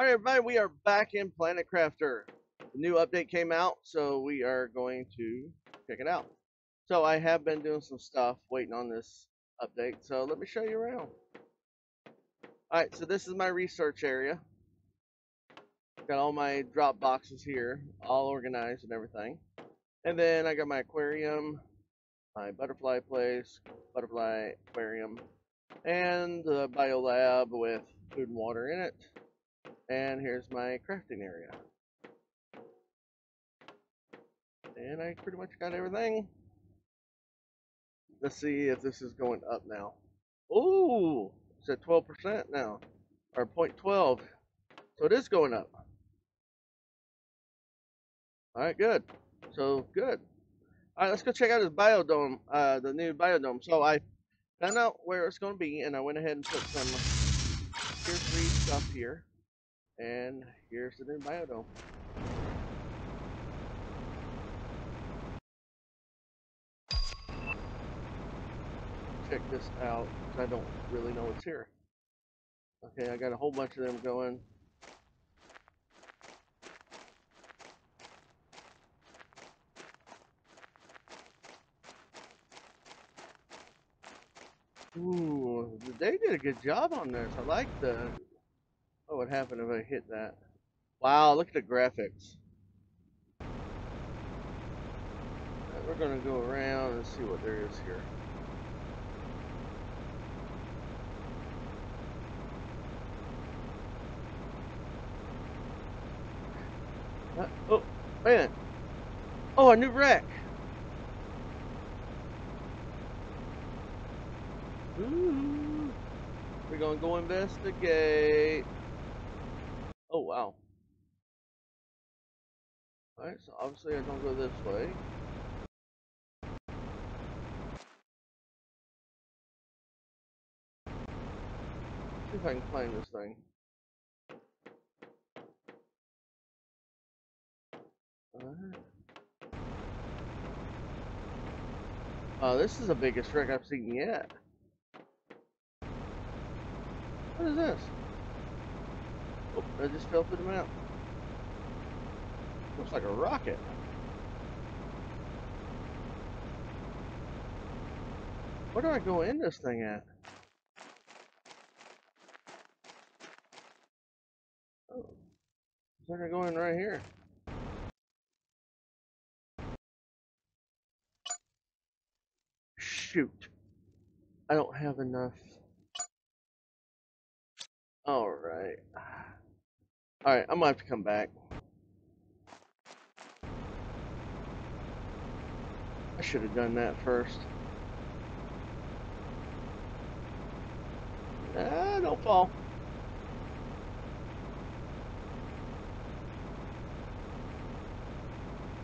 All right, everybody, we are back in Planet Crafter. The new update came out, so we are going to check it out. So I have been doing some stuff waiting on this update, so let me show you around. All right, so this is my research area. Got all my drop boxes here, all organized and everything. And then I got my aquarium, my butterfly place, butterfly aquarium, and the biolab with food and water in it. And here's my crafting area. And I pretty much got everything. Let's see if this is going up now. Ooh, it's at 12% now, or 0.12. So it is going up. All right, good. So good. All right, let's go check out this biodome, uh, the new biodome. So I found out where it's going to be, and I went ahead and put some tier three stuff here. And here's the new biodome. Check this out, because I don't really know what's here. Okay, I got a whole bunch of them going. Ooh, they did a good job on this. I like the. What would happen if I hit that? Wow, look at the graphics. Right, we're gonna go around and see what there is here. Uh, oh, man. Oh, a new wreck. Ooh. We're gonna go investigate. Oh, wow. Alright, so obviously I don't go this way. See if I can climb this thing. Alright. Oh, this is the biggest wreck I've seen yet. What is this? Oh, I just fell through the map. Looks like a rocket. Where do I go in this thing at? Oh, looks like I go in right here. Shoot. I don't have enough. Alright. Alright, I'm gonna have to come back. I should have done that first. Ah, don't fall.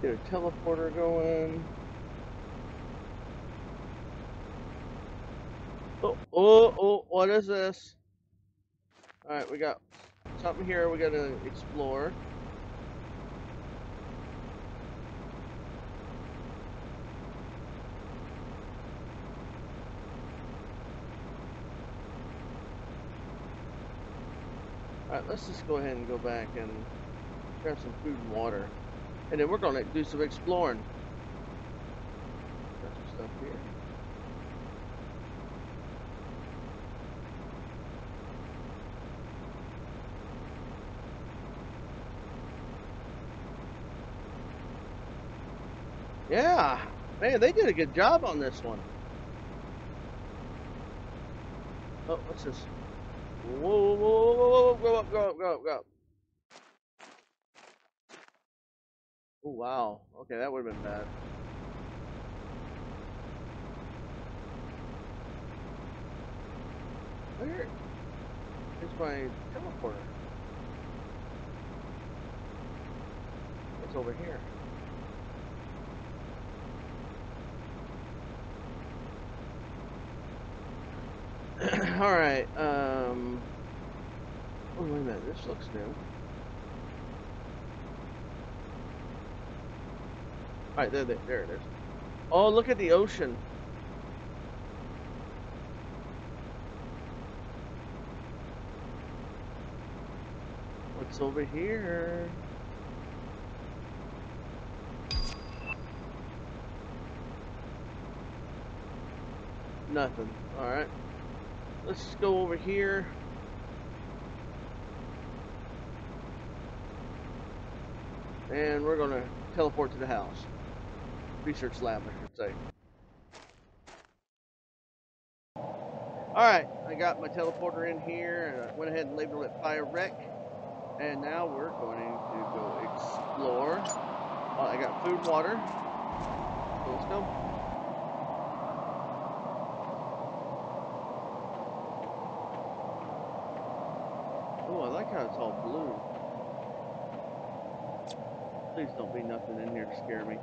Get a teleporter going. Oh, oh, oh, what is this? Alright, we got something here we gotta explore. Alright, let's just go ahead and go back and grab some food and water. And then we're gonna do some exploring. Got some stuff here. Yeah, man, they did a good job on this one. Oh, what's this? Whoa, whoa, whoa, whoa, whoa, go up, go up, go up, go up. Oh, wow. Okay, that would have been bad. Where is my teleporter? It's over here. All right. Um. Oh wait a minute. This looks new. All right, there, there, there it is. Oh, look at the ocean. What's What's over here? Nothing. Alright. Let's just go over here. And we're gonna teleport to the house. Research lab, I should say. Alright, I got my teleporter in here, and I went ahead and labeled it Fire Wreck. And now we're going to go explore. Uh, I got food water. So let's go. Oh, I like it's all blue. Please don't be nothing in here to scare me.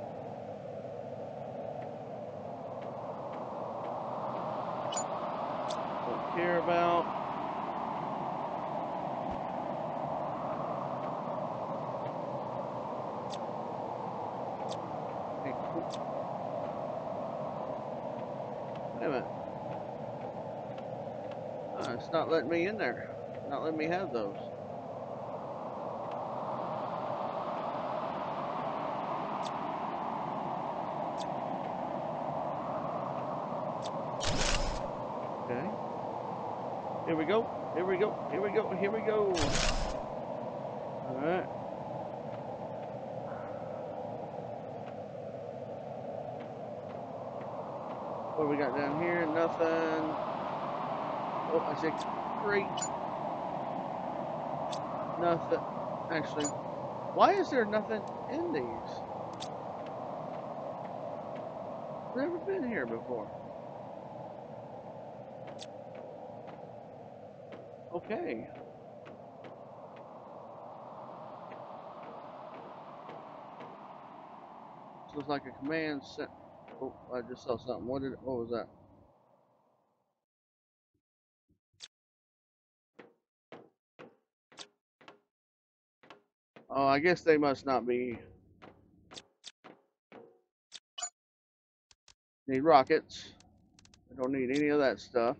Don't care about. Uh, it's not letting me in there. Not letting me have those. Okay. Here we go. Here we go. Here we go. Alright. What we got down here? Nothing. Oh, I see great. Nothing. Actually, why is there nothing in these? Never been here before. Okay. This looks like a command set. Oh, I just saw something. What did? What was that? Oh, I guess they must not be. Need rockets. I don't need any of that stuff.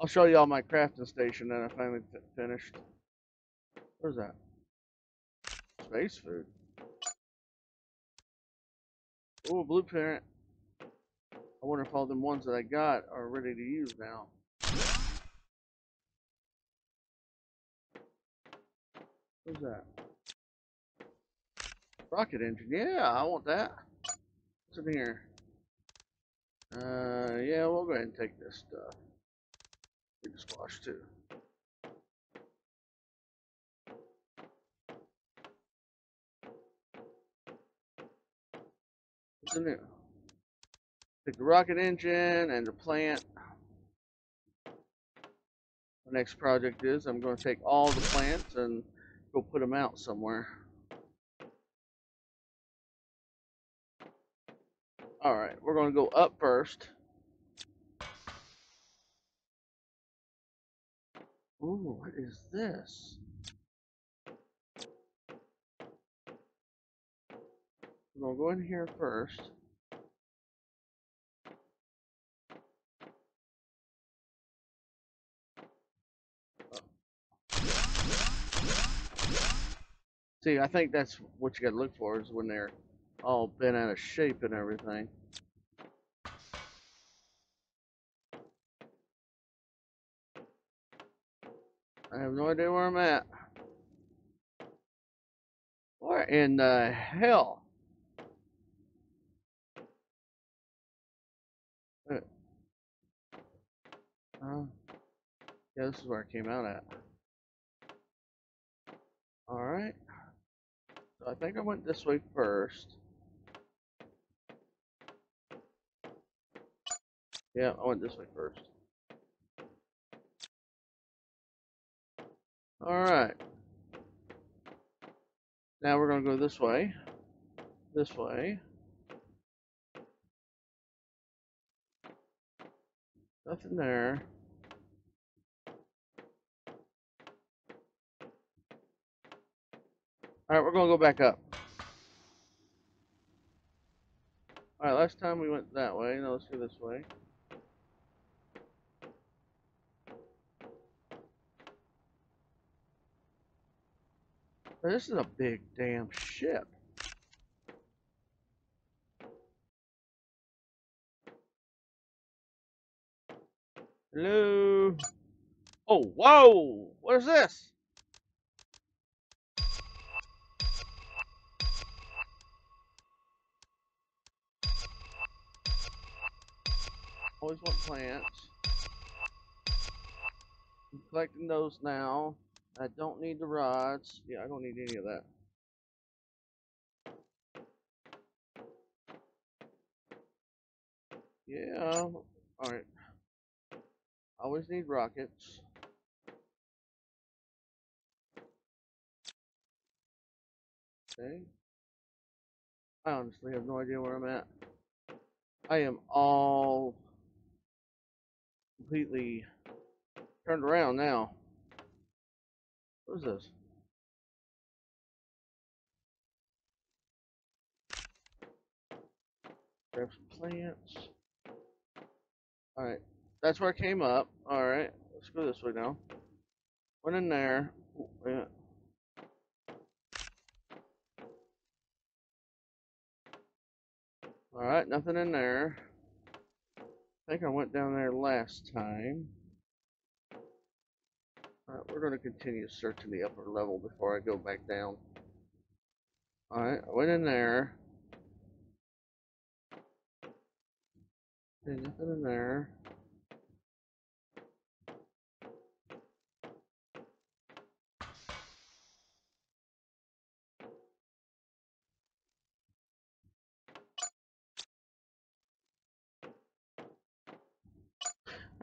I'll show you all my crafting station that I finally finished. Where's that? Space food. Oh, blueprint. I wonder if all them ones that I got are ready to use now. What's that? Rocket engine. Yeah, I want that. What's in here? Uh, yeah, we'll go ahead and take this stuff. Squash too. What's in there? Take the rocket engine and the plant. The next project is I'm going to take all the plants and go put them out somewhere. All right, we're going to go up first. Ooh, what is this? To go in here first. See, I think that's what you got to look for is when they're all bent out of shape and everything. I have no idea where I'm at. Where in the hell? Uh, yeah, this is where I came out at. Alright. So I think I went this way first. Yeah, I went this way first. Alright. Now we're going to go this way. This way. Nothing there. Alright, we're going to go back up. Alright, last time we went that way. Now let's go this way. This is a big damn ship. Hello. Oh, whoa! What is this? Always want plants. I'm collecting those now. I don't need the rods. Yeah, I don't need any of that. Yeah, alright. Always need rockets. Okay. I honestly have no idea where I'm at. I am all completely turned around now. What is this? Grab some plants. Alright. That's where I came up. Alright. Let's go this way now. Went in there. Yeah. Alright, nothing in there. I think I went down there last time. Alright, we're going to continue searching the upper level before I go back down. Alright, I went in there. Okay, nothing in there.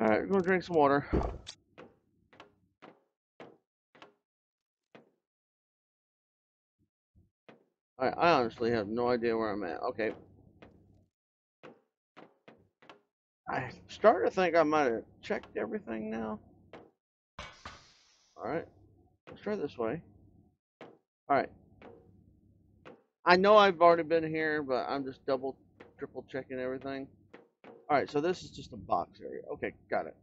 Alright, we're gonna drink some water. I, I honestly have no idea where I'm at. Okay. I start to think I might have checked everything now. Alright. Let's try this way. Alright. I know I've already been here, but I'm just double, triple checking everything. Alright, so this is just a box area. Okay, got it.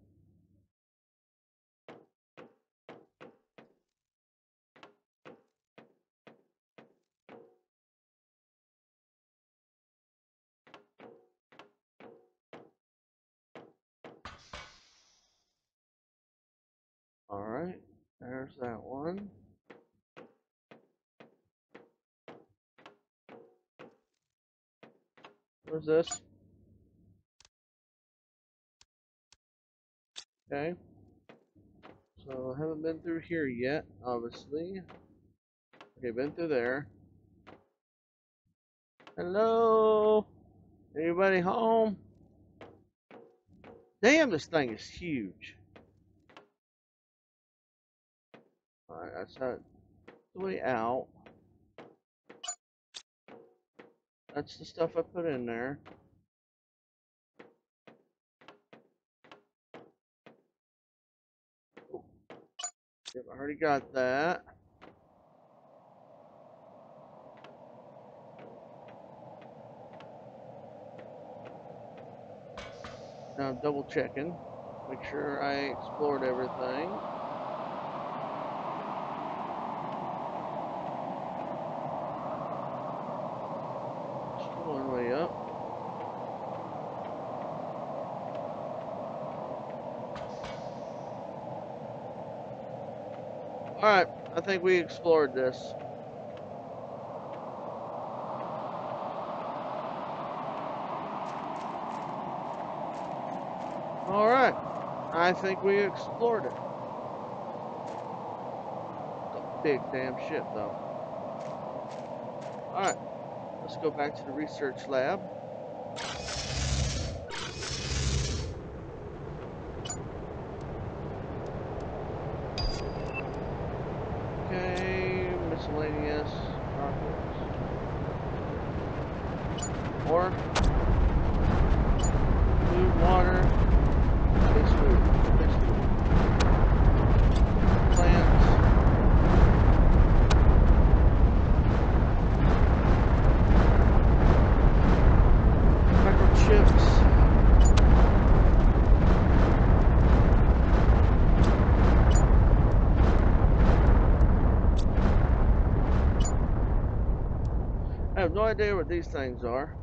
Alright, there's that one. Where's this? Okay. So I haven't been through here yet, obviously. Okay, been through there. Hello? Anybody home? Damn, this thing is huge. Alright, that's the way out. That's the stuff I put in there. Yep, I already got that. Now I'm double checking. Make sure I explored everything. Still one way up. Alright, I think we explored this. Alright, I think we explored it. Big damn ship though. Alright, let's go back to the research lab. Okay, miscellaneous rockets. Or food, water, base food, base food. Plants. Microchips. have no idea what these things are.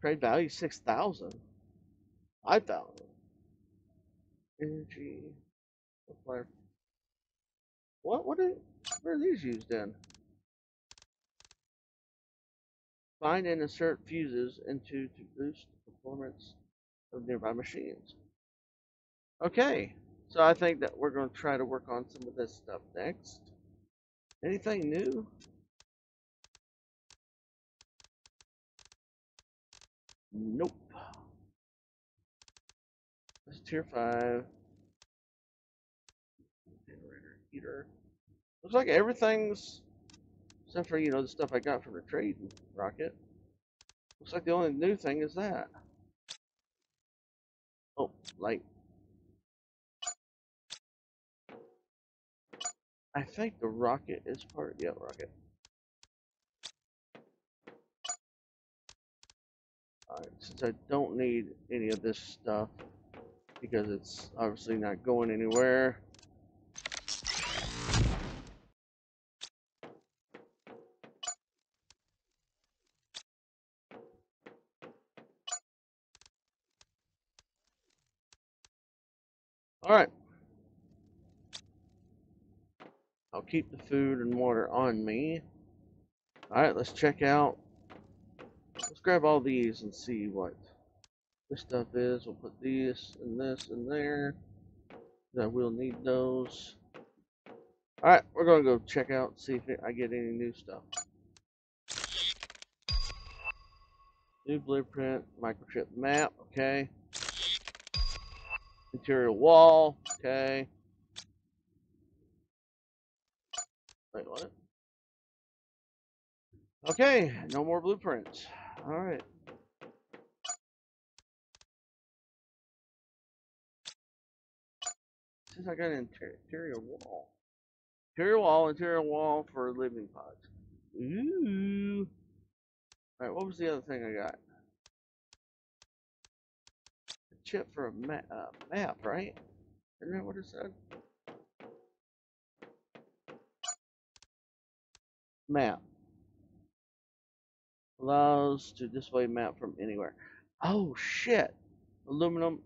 Trade value 6,000. 5,000. Energy. What? What are, what are these used in? Find and insert fuses into to boost the performance of nearby machines. Okay, so I think that we're going to try to work on some of this stuff next. Anything new? Nope. This is tier 5. Generator, heater. Looks like everything's, except for, you know, the stuff I got from the trade rocket. Looks like the only new thing is that. Oh, light. I think the rocket is part, yeah, the rocket. Alright, since I don't need any of this stuff, because it's obviously not going anywhere. Alright. I'll keep the food and water on me. Alright, let's check out. Let's grab all these and see what this stuff is. We'll put these and this in there. That we'll need those. Alright, we're to go check out, see if I get any new stuff. New blueprint, microchip map, okay. Interior wall, okay. Wait, what? Okay, no more blueprints. Alright. Since I got an interior wall. Interior wall, interior wall for living pods. Ooh. Alright, what was the other thing I got? A chip for a ma uh, map, right? Isn't that what it said? Map. Allows to display map from anywhere. Oh shit! Aluminum.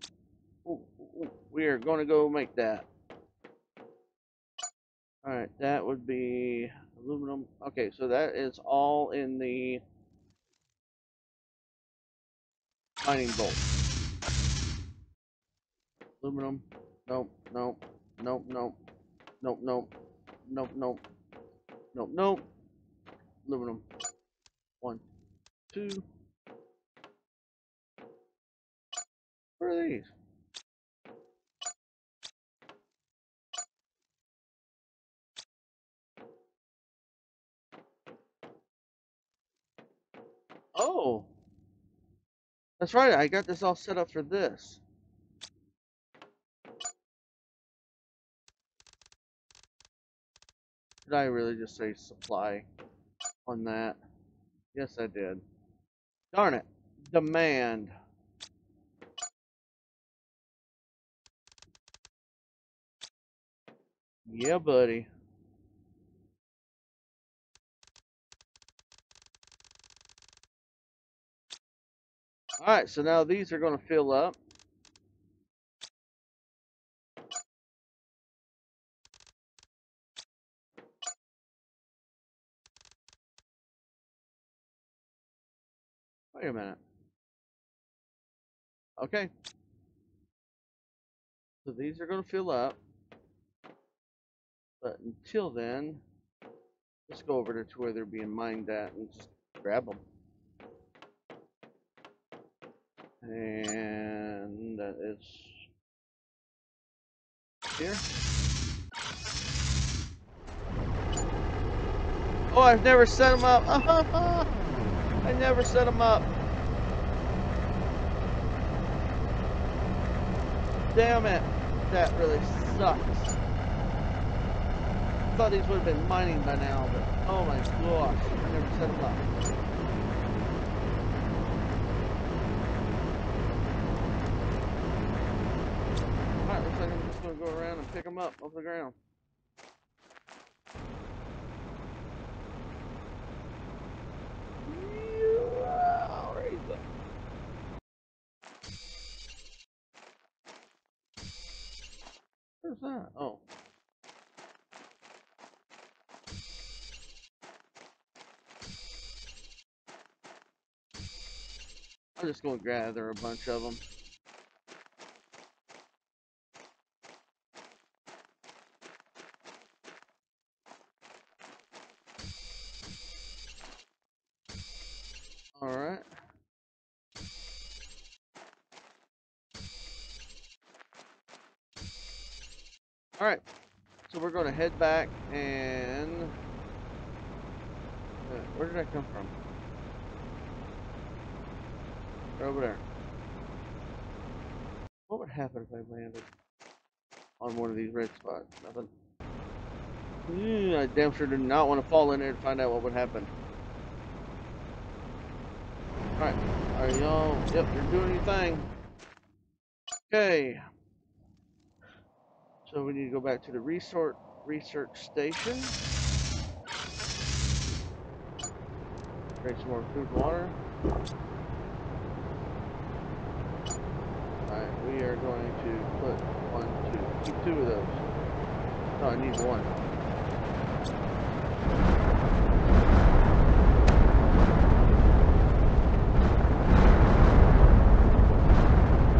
We are going to go make that. Alright, that would be aluminum. Okay, so that is all in the mining bolt. Aluminum. Nope, nope, nope, nope, nope, nope, nope, nope, nope, nope. Aluminum. One, Where are these? Oh. That's right, I got this all set up for this. Did I really just say supply on that? Yes, I did. Darn it. Demand. Yeah, buddy. Alright, so now these are going to fill up. Wait a minute. Okay. So these are going to fill up. But until then, let's go over to where they're being mined at and just grab them. And that is here. Oh, I've never set them up. I never set them up. Damn it. That really sucks. thought these would have been mining by now, but oh my gosh, I never set them up. gonna go around and pick them up off the ground. That? Oh. I'm just gonna gather a bunch of them. Alright. Alright. So we're gonna head back and uh, where did I come from? Over there. What would happen if I landed on one of these red spots? Nothing. Mm, I damn sure did not want to fall in there to find out what would happen. Alright. Alright, y'all. Yep, you're doing your thing. Okay. So we need to go back to the resort research station. Drink some more food water. Alright, we are going to put one, two, keep two of those. No, I need one.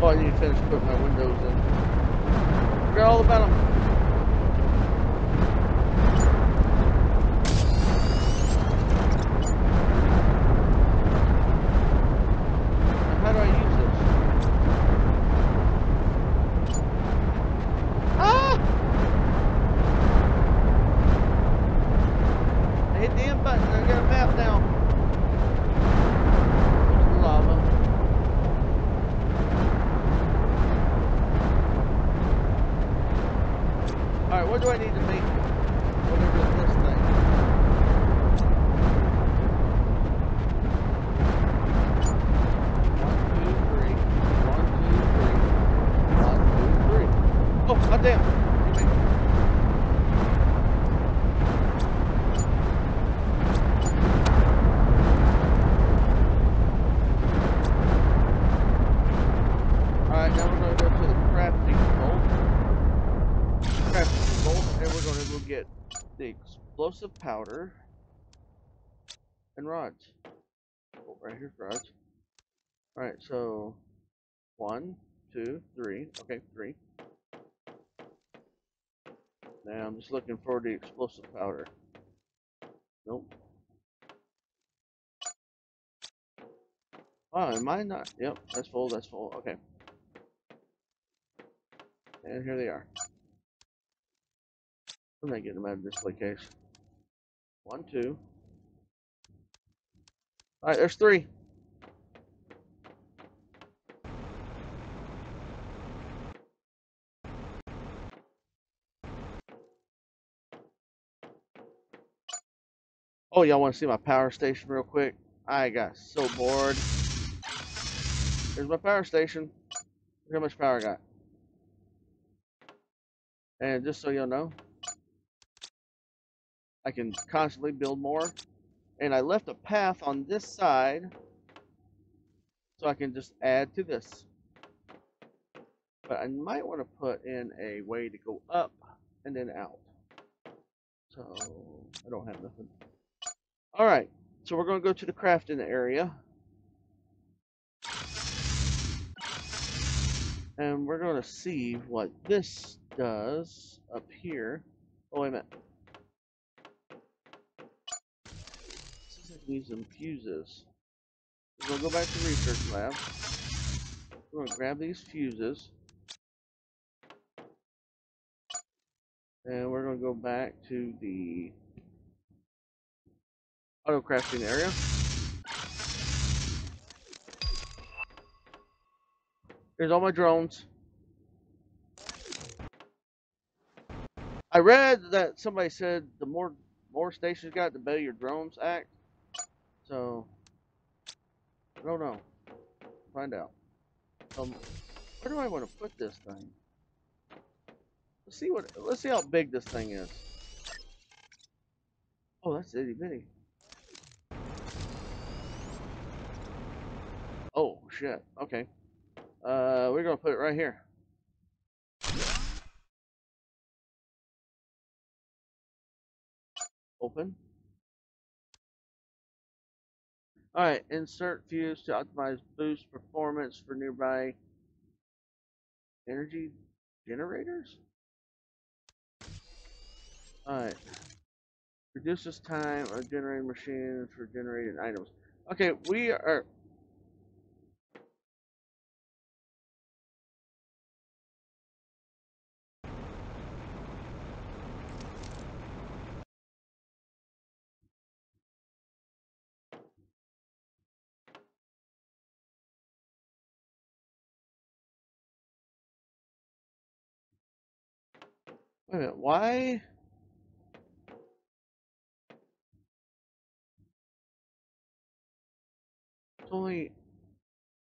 Oh, I need to finish putting my windows in. Forget all about them. How do I use this? Ah! I hit the end button. I got a map now. There's the lava. Alright, what do I need to make whatever this thing? One, two, three. One, two, three. One, two, three. Oh, hot damn. You make- Alright, now we're gonna go to the crafting bolt. Crafting bolt, and we're gonna go get the explosive powder and rods. Oh, right here's rods. Alright, so one, two, three. Okay, three. Now I'm just looking for the explosive powder. Nope. Oh, am I not? Yep, that's full, that's full. Okay. And here they are. I'm not getting them out of display case. One, two. Alright, there's three. Oh, y'all want to see my power station real quick? I got so bored. Here's my power station. Look how much power I got. And just so y'all know, I can constantly build more. And I left a path on this side so I can just add to this. But I might want to put in a way to go up and then out. So I don't have nothing. All right, so we're going to go to the crafting area. And we're going to see what this does up here. Oh, wait a minute. Use some fuses. Going to go back to research lab. We're to grab these fuses. And we're going to go back to the auto crafting area. Here's all my drones. I read that somebody said the more more stations got, the better your drones act. So, I don't know. Find out. Um, where do I want to put this thing? Let's see what. Let's see how big this thing is. Oh, that's itty bitty. Oh shit. Okay. Uh, we're gonna put it right here. Open. Alright, insert fuse to optimize boost performance for nearby energy generators? Alright. Reduces time of generating machines for generating items. Okay, we are Wait a minute, why? It's only.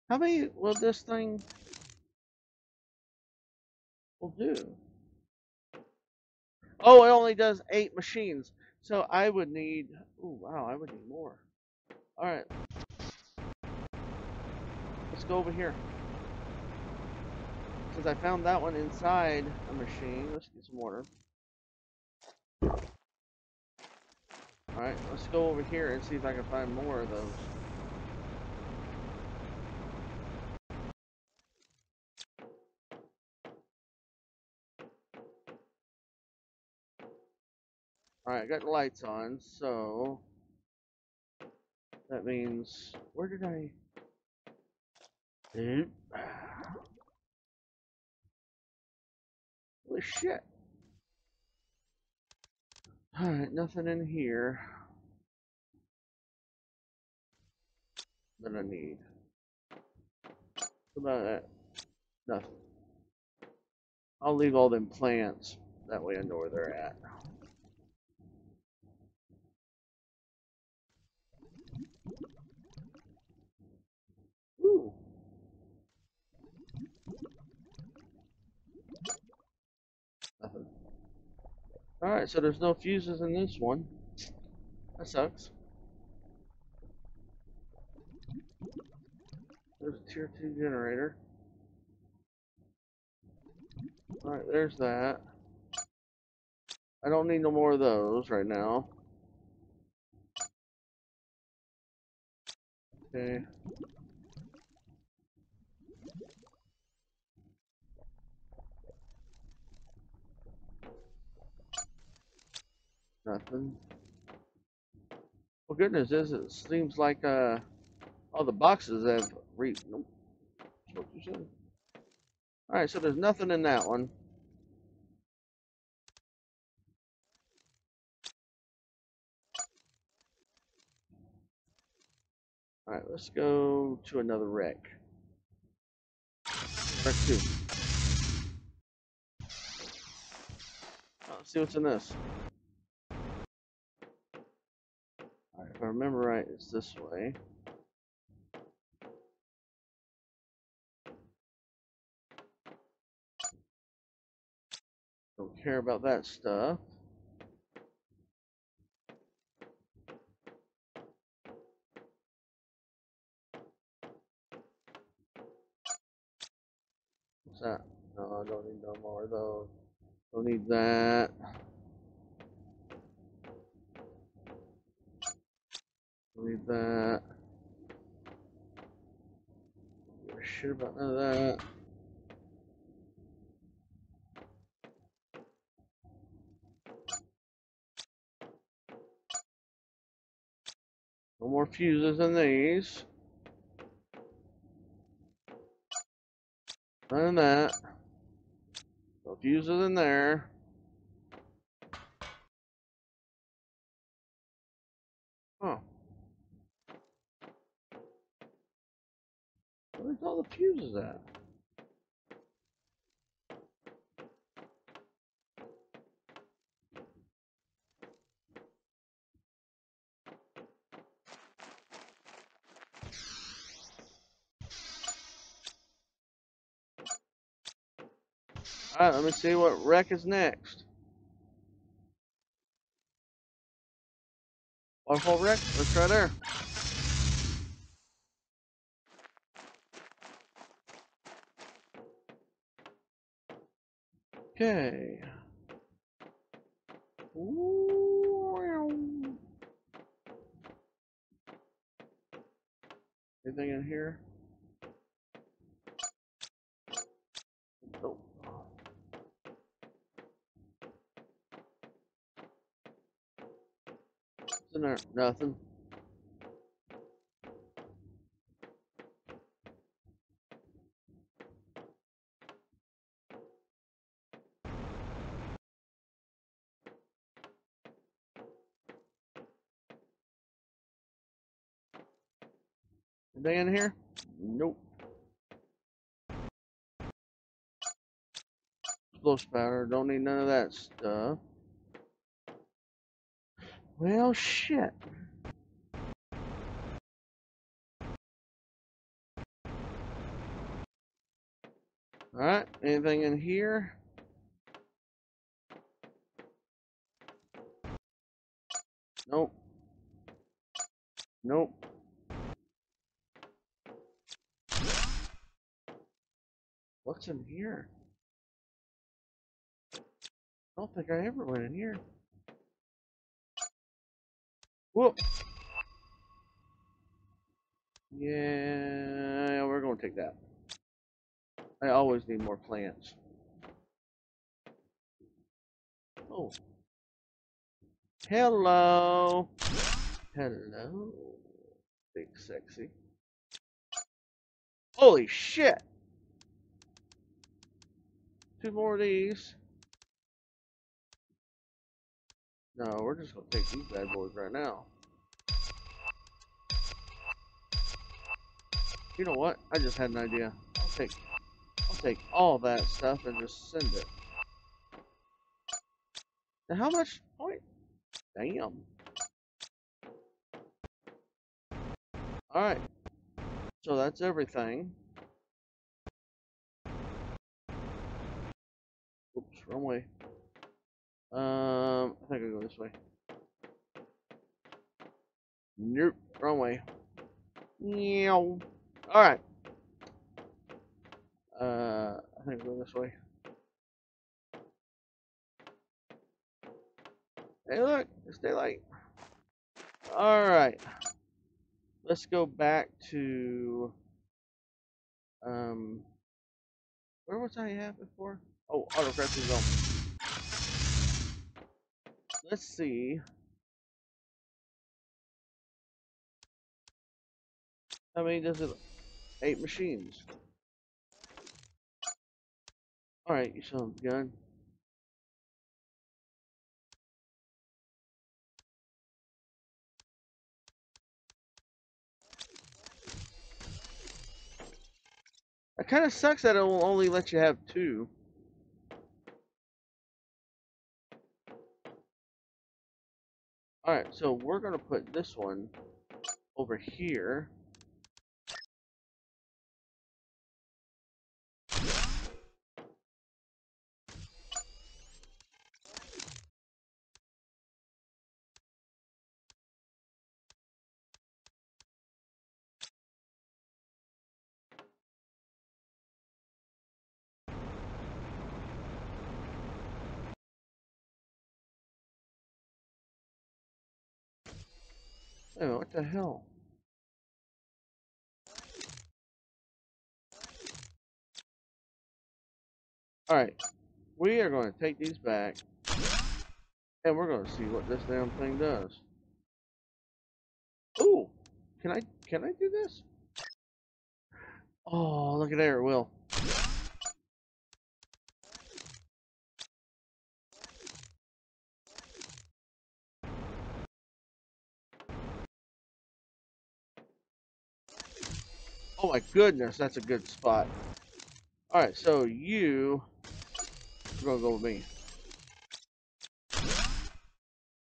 How many will this thing will do? Oh, it only does eight machines. So I would need. Oh, wow, I would need more. Alright. Let's go over here. Since I found that one inside a machine, let's get some water. Alright, let's go over here and see if I can find more of those. Alright, got the lights on, so that means where did I hmm? Holy shit. Alright, nothing in here that I need. What about that? Nothing. I'll leave all them plants. That way I know where they're at. Ooh. Nothing. Alright, so there's no fuses in this one. That sucks. There's a tier 2 generator. Alright, there's that. I don't need no more of those right now. Okay. Nothing. Well, goodness is it seems like uh all the boxes have re. Nope. What you said. All right, so there's nothing in that one. All right, let's go to another wreck. Wreck two. Oh, let's see what's in this. I remember right, it's this way. Don't care about that stuff. What's that? No, I don't need no more of those. Don't need that. Don't that. Shit about none of that. No more fuses in these. None of that. No fuses in there. Huh. Where's all the fuses at? Alright, let me see what wreck is next. Waterfall wreck? Let's try there. Okay. Anything in here? Nope. There? Nothing. Explosive powder. Don't need none of that stuff. Well, shit. Alright, anything in here? Nope. Nope. What's in here? I don't think I ever went in here. Whoop. Yeah, we're gonna take that. I always need more plants. Oh. Hello. Hello. Big sexy. Holy shit. Two more of these. No, we're just gonna take these bad boys right now. You know what? I just had an idea. I'll take I'll take all that stuff and just send it. Now how much point? Damn. Alright. So that's everything. Oops, wrong way. Um, I think I go this way. Nope, wrong way. Meow. Alright. Uh, I think I go this way. Hey look, it's daylight. Alright. Let's go back to um where was I at before? Oh, autocracy zone. Let's see. How many does it? Eight machines. Alright, you son of gun. It kind of sucks that it will only let you have two. Alright, so we're going to put this one over here. Oh, what the hell? Alright, we are going to take these back, and we're going to see what this damn thing does. Ooh, can I, can I do this? Oh, look at there, it will. Oh my goodness, that's a good spot. Alright, so you are gonna go with me.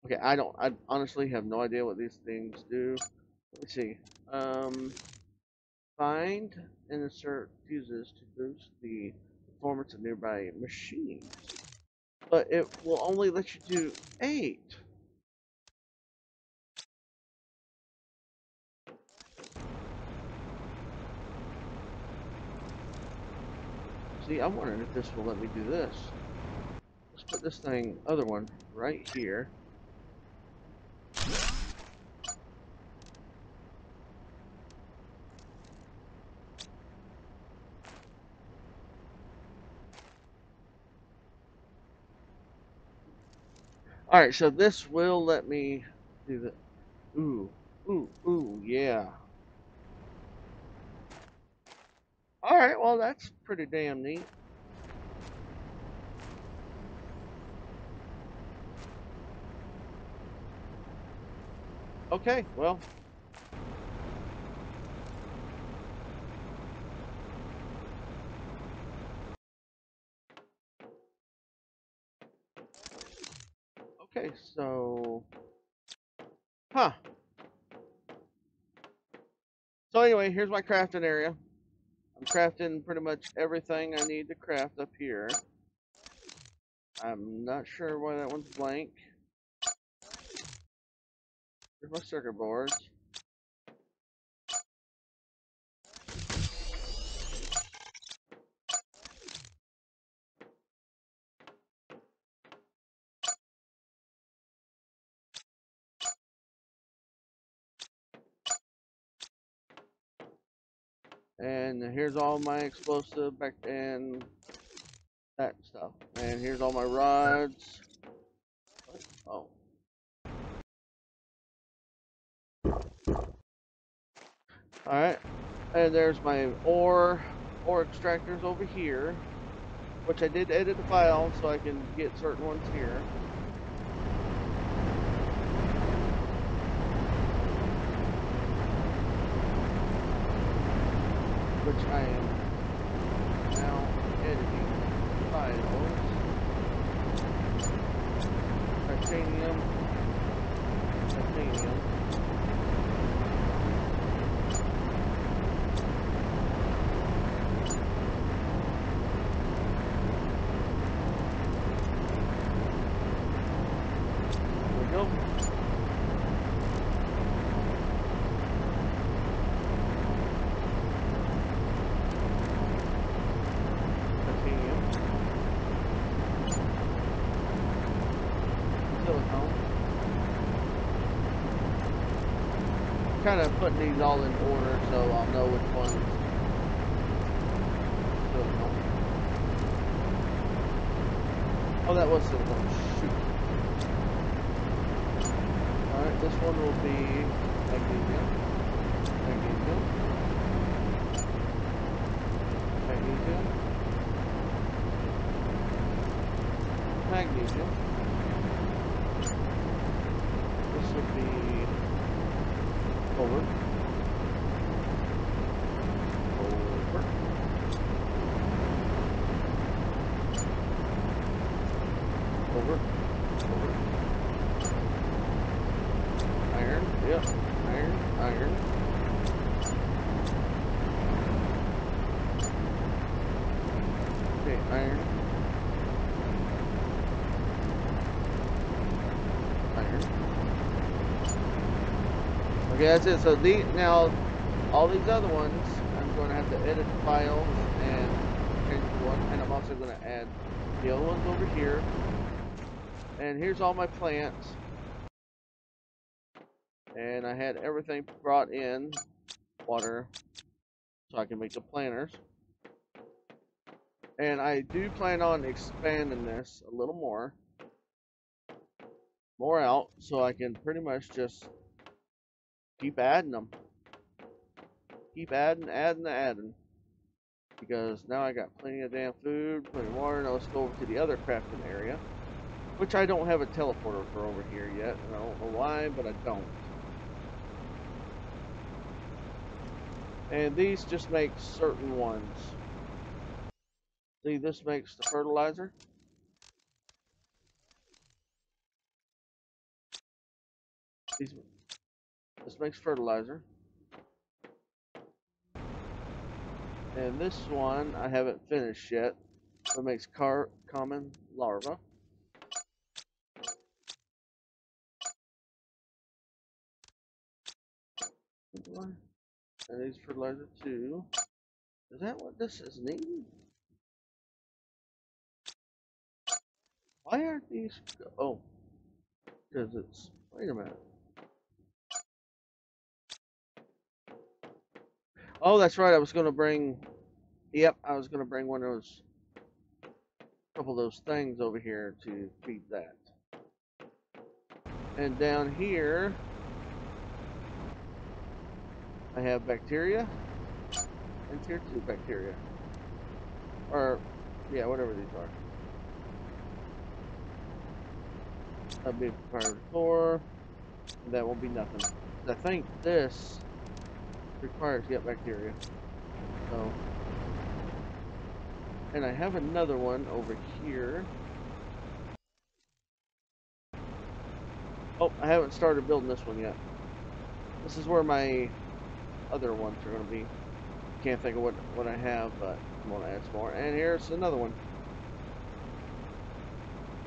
Okay, I don't I honestly have no idea what these things do. Let me see. Um find and insert fuses to boost the performance of nearby machines. But it will only let you do eight. See, I'm wondering if this will let me do this. Let's put this thing, other one, right here. Alright, so this will let me do the... Ooh, ooh, ooh, yeah. All right, well that's pretty damn neat. Okay, well. Okay, so. Huh. So anyway, here's my crafting area. I'm crafting pretty much everything I need to craft up here. I'm not sure why that one's blank. Here's my circuit boards. And here's all my explosive back and that stuff. And here's all my rods. Oh. Alright. And there's my ore ore extractors over here. Which I did edit the file so I can get certain ones here. Which I am now editing files. Titanium. Titanium. There we go. Titanium. Silicone. Kind of putting these all in order so I'll know which ones. Silicone. Oh, that was silicone. Shoot. Alright, this one will be magnesium. Magnesium. Magnesium. Magnesium. This would be over. Over. Over. Over. Iron. Yep. Iron. Iron. Okay, iron. Iron. Okay, that's it. So the now all these other ones, I'm going to have to edit files and change one, and I'm also going to add the other ones over here. And here's all my plants. And I had everything brought in, water, so I can make the planters. And I do plan on expanding this a little more. More out, so I can pretty much just keep adding them. Keep adding, adding, adding. Because now I got plenty of damn food, plenty of water. Now let's go over to the other crafting area. Which I don't have a teleporter for over here yet, and I don't know why, but I don't. And these just make certain ones. See, this makes the fertilizer. These, this makes fertilizer. And this one I haven't finished yet. It makes car common larva. And these fertilizer too. Is that what this is needing? Why aren't these? Oh, because it's. Wait a minute. Oh, that's right. I was gonna bring. Yep, I was gonna bring one of those. Couple of those things over here to feed that. And down here, I have bacteria and tier 2 bacteria. Or, yeah, whatever these are. That'll be priority 4. That won't be nothing. I think this requires get bacteria. So, and I have another one over here. Oh, I haven't started building this one yet. This is where my other ones are going to be. Can't think of what, what I have, but I'm going to add some more. And here's another one.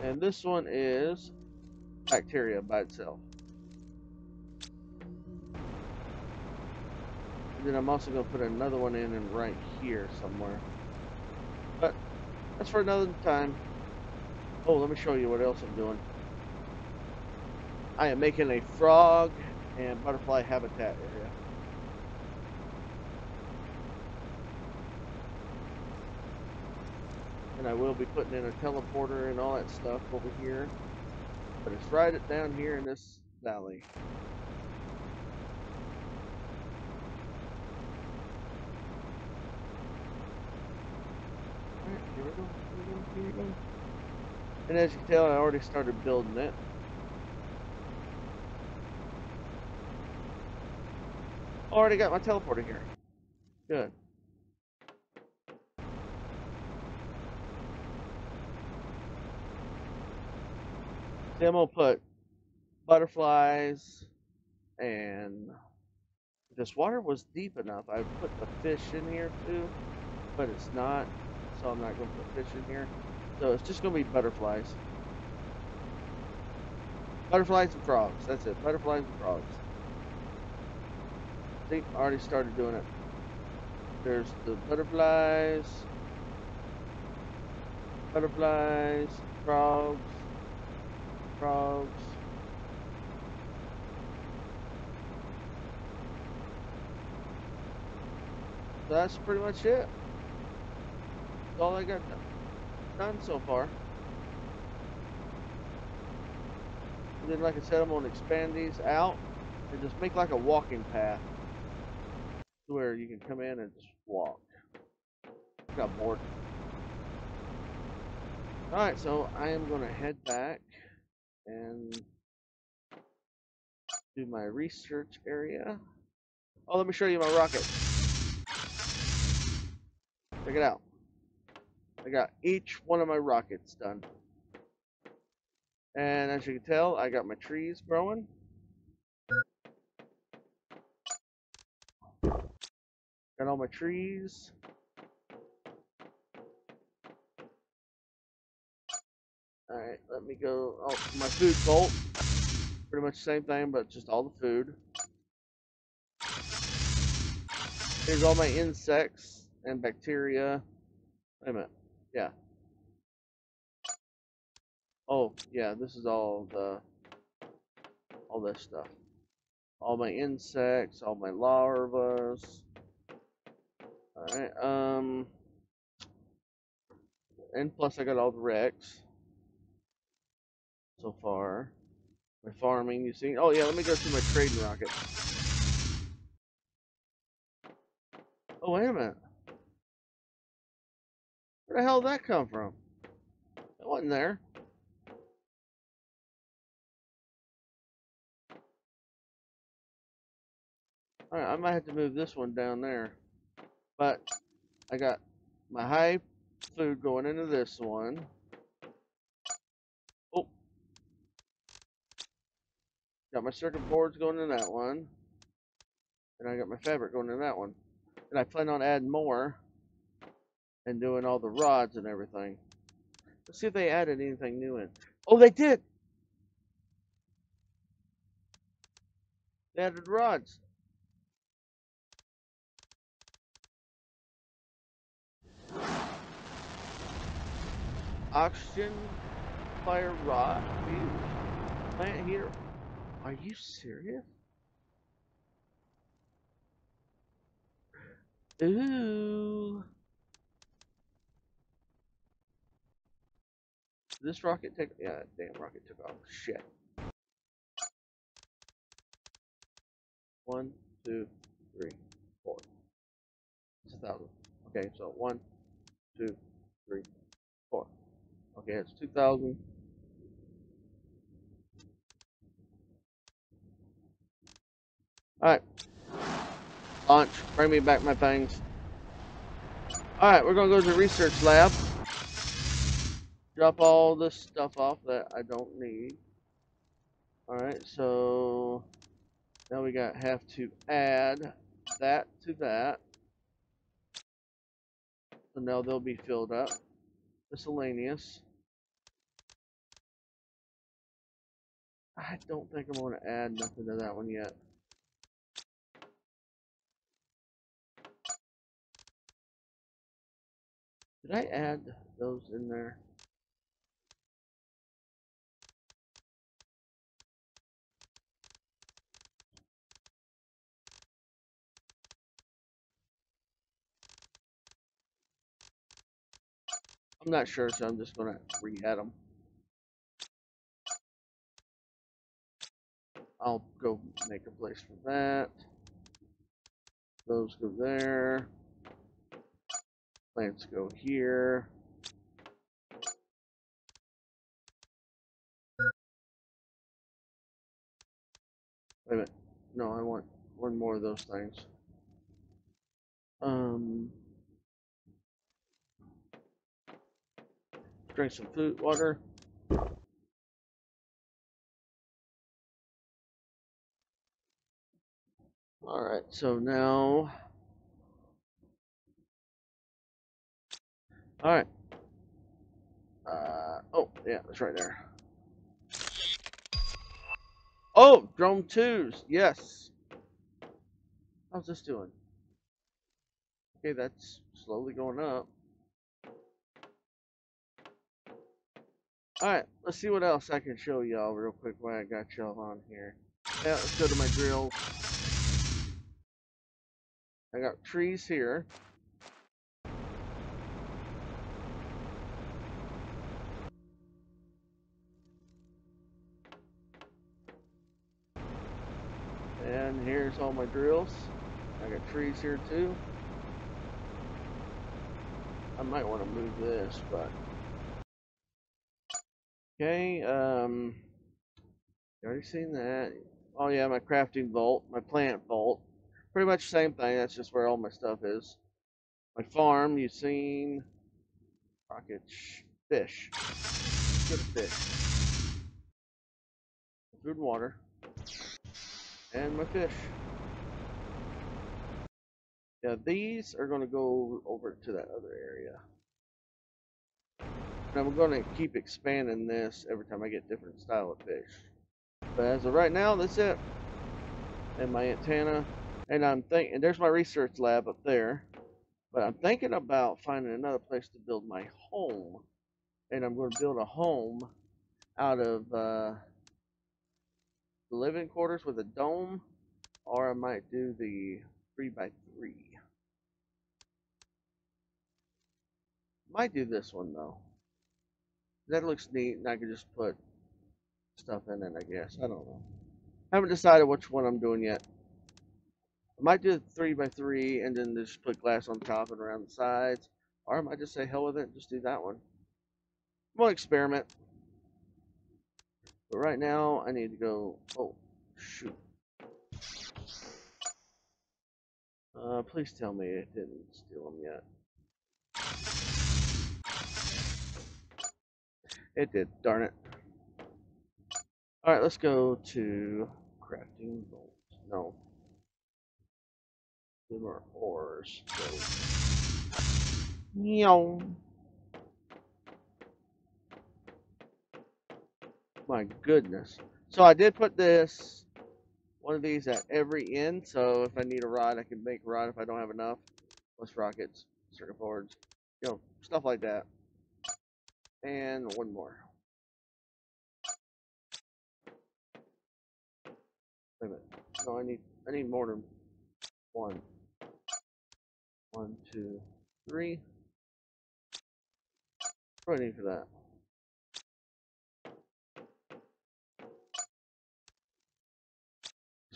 And this one is bacteria by itself. And then I'm also going to put another one in and right here somewhere. But that's for another time. Oh, let me show you what else I'm doing. I am making a frog and butterfly habitat area. And I will be putting in a teleporter and all that stuff over here. But it's right down here in this valley. Alright, here we go, here we go, here we go. And as you can tell, I already started building it. Already got my teleporter here. Good. See, I'm gonna put butterflies and this water was deep enough, I'd put the fish in here too, but it's not, so I'm not gonna put fish in here. So it's just gonna be butterflies. Butterflies and frogs. That's it. Butterflies and frogs. I think I already started doing it. There's the butterflies, butterflies, frogs, frogs. So that's pretty much it. All I got done so far. And then, like I said, I'm going to expand these out and just make like a walking path where you can come in and just walk. Got bored. Alright, so I am going to head back and do my research area. Oh, let me show you my rocket. Check it out. I got each one of my rockets done. And as you can tell, I got my trees growing. Got all my trees. Alright, let me go. Oh, my food vault. Pretty much the same thing, but just all the food. Here's all my insects and bacteria. Wait a minute. Yeah. Oh, yeah, this is all the all this stuff. All my insects, all my larvas. Alright, um and plus I got all the wrecks so far. My farming, you see. Oh yeah, let me go to my trading rocket. Oh wait a minute. Where the hell did that come from? It wasn't there. Alright, I might have to move this one down there. But I got my high food going into this one. Oh. Got my circuit boards going in that one. And I got my fabric going in that one. And I plan on adding more and doing all the rods and everything. Let's see if they added anything new in. Oh, they did! They added rods. Oxygen fire rod. Plant heater. Are you serious? Ooh. This rocket take yeah, damn rocket took off. Shit. One, two, three, four. It's a thousand. Okay, so one, two, three, four. Okay, it's two thousand. Alright. Launch. Bring me back my things. Alright, we're gonna go to the research lab. Drop all this stuff off that I don't need. Alright, so now we got have to add that to that. So now they'll be filled up. Miscellaneous. I don't think I'm going to add nothing to that one yet. Did I add those in there? I'm not sure, so I'm just gonna re-add them. I'll go make a place for that. Those go there. Plants go here. Wait a minute. No, I want one more of those things. Um, drink some food, water. All right, so now, all right. Uh, oh, yeah, that's right there. Oh, drone twos, yes. How's this doing? Okay, that's slowly going up. Alright, let's see what else I can show y'all real quick while I got y'all on here. Yeah, let's go to my drills. I got trees here. And here's all my drills. I got trees here too. I might want to move this, but okay. Um, already seen that. Oh yeah, my crafting vault, my plant vault. Pretty much same thing. That's just where all my stuff is. My farm, you've seen rocket fish. Good fish. Food and water. And my fish. Yeah, these are going to go over to that other area. And I'm going to keep expanding this every time I get different style of fish. But as of right now, that's it. And my antenna. And I'm thinking, there's my research lab up there. But I'm thinking about finding another place to build my home. And I'm going to build a home out of uh, living quarters with a dome. Or I might do the 3 by 3 Might do this one though. That looks neat, and I could just put stuff in it, I guess. I don't know. I haven't decided which one I'm doing yet. I might do three by three and then just put glass on top and around the sides. Or I might just say hell with it and just do that one. I'm gonna experiment. But right now I need to go oh shoot. Uh, please tell me it didn't steal them yet. It did, darn it. Alright, let's go to crafting vaults. No. More ores. So. Meow. My goodness. So I did put this, one of these at every end, so if I need a rod, I can make a rod if I don't have enough. Plus rockets, circuit boards, you know, stuff like that. And one more. Wait a minute. No, I need I need more than one. One, two, three. What do I need for that?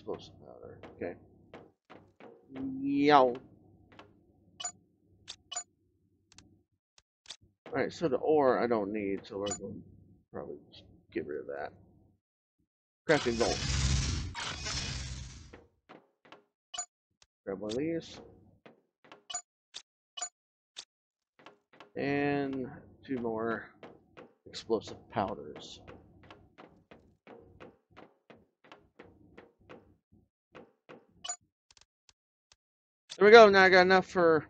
explosive powder. Okay. Yow. Alright, so the ore I don't need, so we're going to probably just get rid of that. Crafting gold. Grab one of these. And two more explosive powders. There we go. Now I got enough for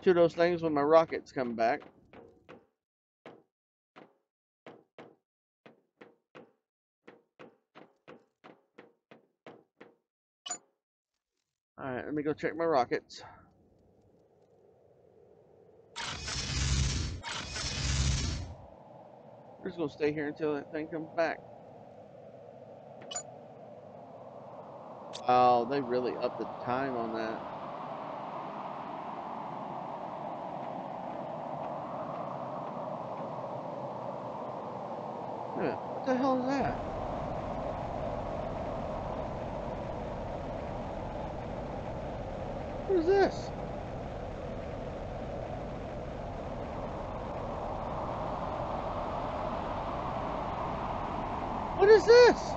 two of those things when my rockets come back. Alright, let me go check my rockets. We're just gonna stay here until that thing comes back. Wow, they really upped the time on that. What the hell is that? What is this? What is this?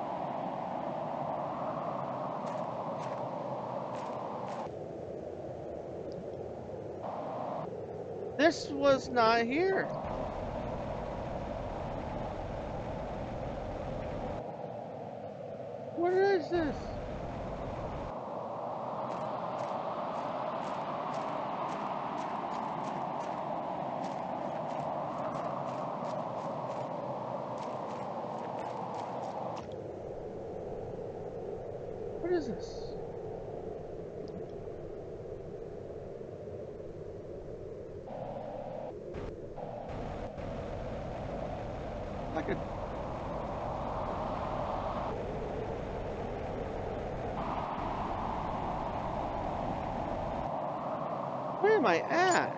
This was not here. What is this? What is this? Like a Where am I at?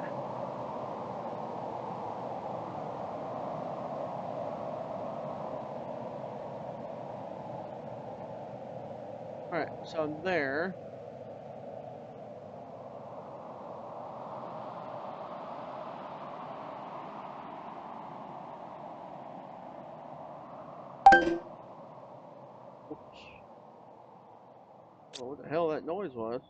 Alright, so I'm there. Oops. Oh, what the hell that noise was?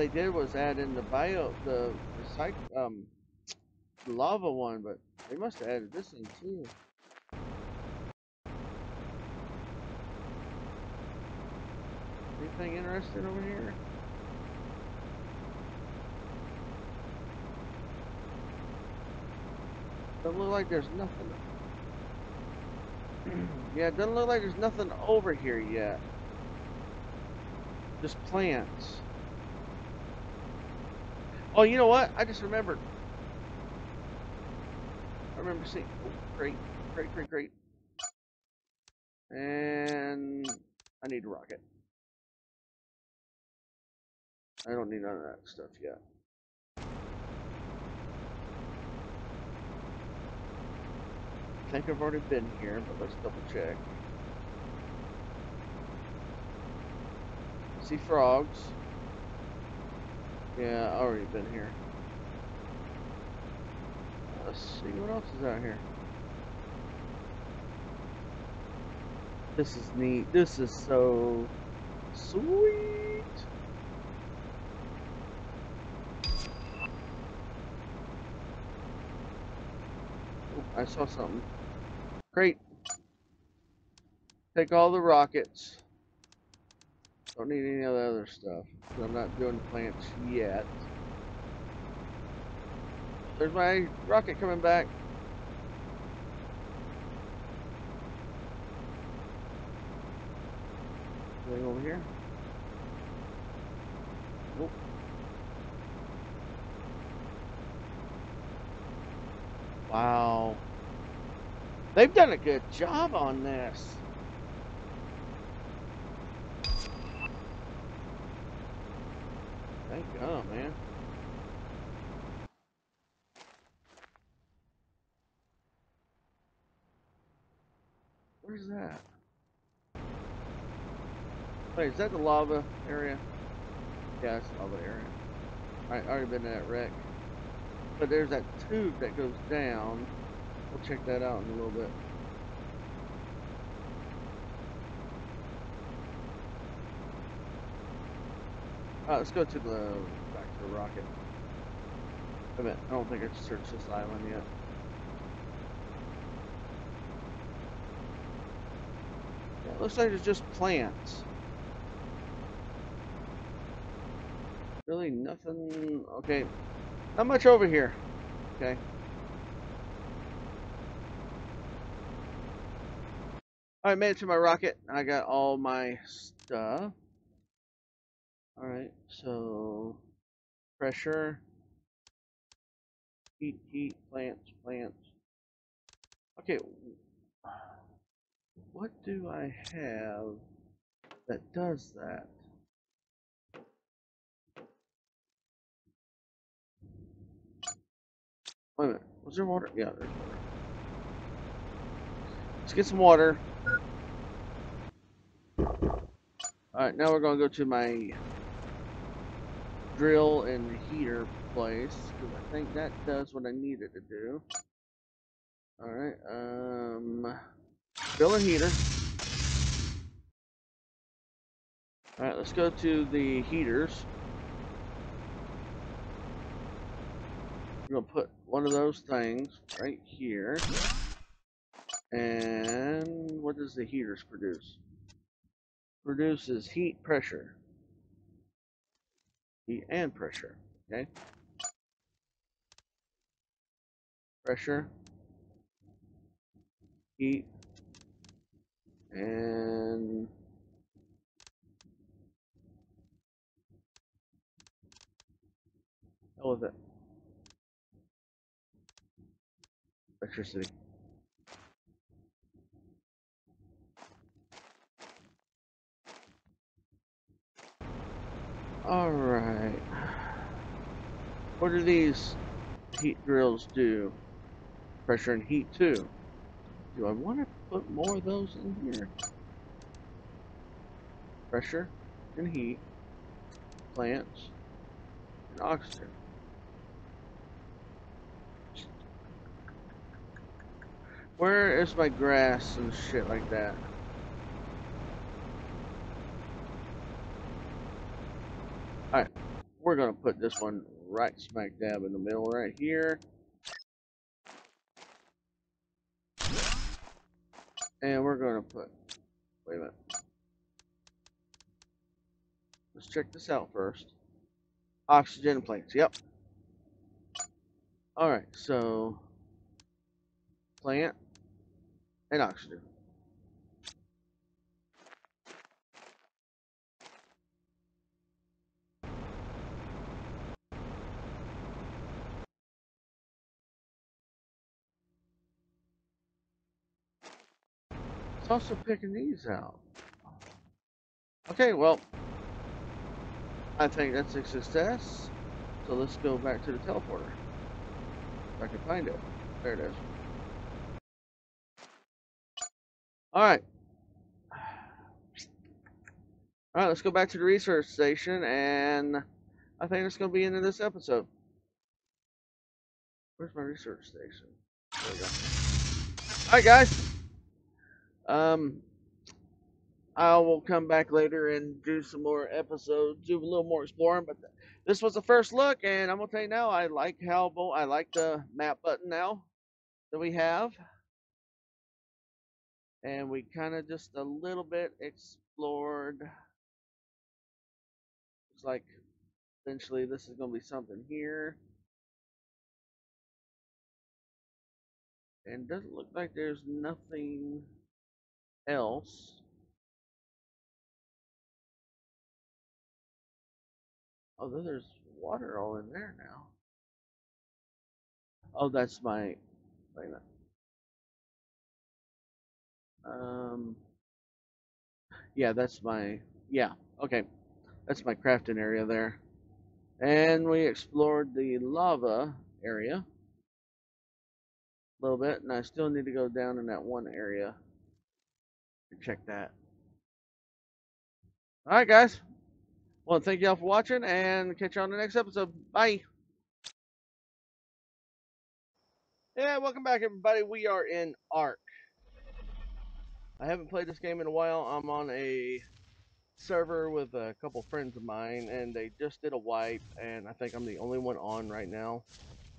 They did was add in the bio, the recycle, um, lava one, but they must have added this in too. Anything interesting over here? Doesn't look like there's nothing. yeah, it doesn't look like there's nothing over here yet. Just plants. Oh, you know what? I just remembered. I remember seeing. Oh, great, great, great, great. And I need a rocket. I don't need none of that stuff yet. I think I've already been here, but let's double check. I see frogs. Yeah, I already been here. Let's see what else is out here. This is neat. This is so sweet. I saw something. Great. Take all the rockets. Don't need any of the other stuff. I'm not doing plants yet. There's my rocket coming back. Anything over here? Nope. Wow. They've done a good job on this. Thank God, man. Where's that? Wait, is that the lava area? Yeah, that's the lava area. Alright, already been to that wreck. But there's that tube that goes down. We'll check that out in a little bit. Alright, let's go to the back to the rocket. A minute, I don't think I've searched this island yet. Yeah, it looks like it's just plants. Really nothing. Okay, not much over here. Okay. Alright, made it to my rocket. I got all my stuff. Alright, so pressure, heat, heat, plants, plants. Okay, what do I have that does that? Wait a minute, was there water? Yeah, there's water. Let's get some water. Alright, now we're gonna go to my drill and heater place, because I think that does what I need it to do. Alright, um, drill and heater. Alright, let's go to the heaters. We're gonna put one of those things right here. And what does the heaters produce? Produces heat pressure. Heat and pressure. Okay. Pressure. Heat. And hell it. Electricity. All right. What do these heat drills do? Pressure and heat too. Do I want to put more of those in here? Pressure and heat, plants, and oxygen. Where is my grass and shit like that? Alright, we're gonna put this one right smack dab in the middle right here. And we're gonna put, wait a minute. Let's check this out first. Oxygen plates, yep. Alright, so plant and oxygen. Also picking these out. Okay, well, I think that's a success. So let's go back to the teleporter. If I can find it. There it is. Alright. Alright, let's go back to the research station and I think that's going to be into this episode. Where's my research station? There we go. Alright guys. Um I will come back later and do some more episodes, do a little more exploring, but this was the first look and I'm gonna tell you now I like how I like the map button now that we have. And we kind of just a little bit explored. Looks like eventually this is gonna be something here. And doesn't look like there's nothing else. Although there's water all in there now. Oh, that's my. Wait a minute. Um, yeah, that's my, yeah, okay. That's my crafting area there. And we explored the lava area a little bit, and I still need to go down in that one area check that. Alright, guys. Well, thank y'all for watching, and catch you on the next episode. Bye. Yeah, welcome back, everybody. We are in Ark. I haven't played this game in a while. I'm on a server with a couple friends of mine, and they just did a wipe, and I think I'm the only one on right now.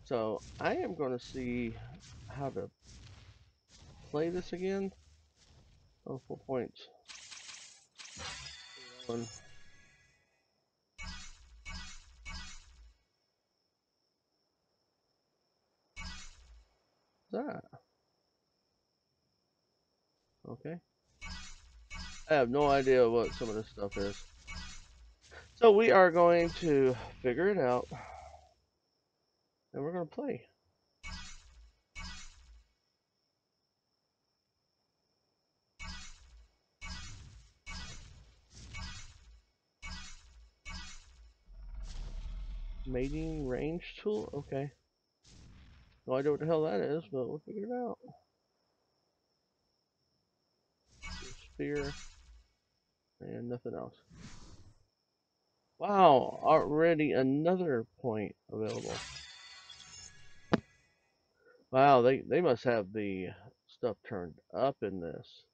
So I am going to see how to play this again. Oh, four points. One. that? Okay. I have no idea what some of this stuff is. So we are going to figure it out. And we're going to play. Mating range tool? Okay. No idea what the hell that is, but we'll figure it out. Spear. And nothing else. Wow, already another point available. Wow, they, they must have the stuff turned up in this.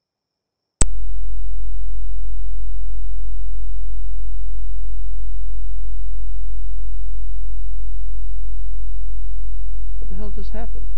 Hell just happened?